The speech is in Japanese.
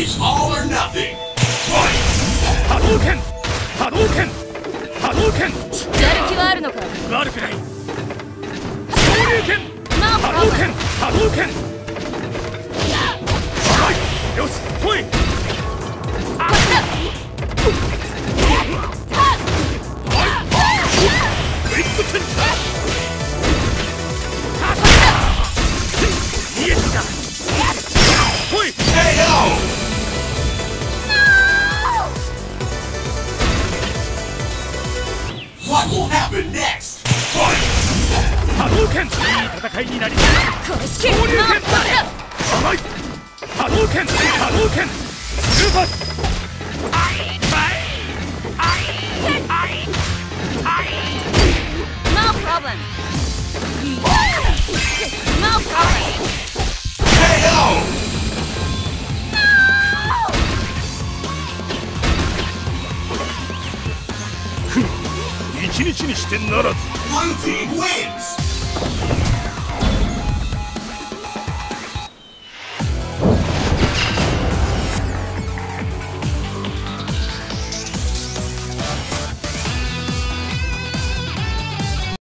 It's all or nothing. Fight! 波動拳!波動拳!波動拳!やる気はあるのか?悪くない!昇竜拳!ナ波動拳!波動拳!はい!よし What will happen next? Fight! 波動拳いい戦いになりそう公式昇竜拳ナー甘い波動拳波動拳スーパス No problem 一日にしてならず Blue team wins!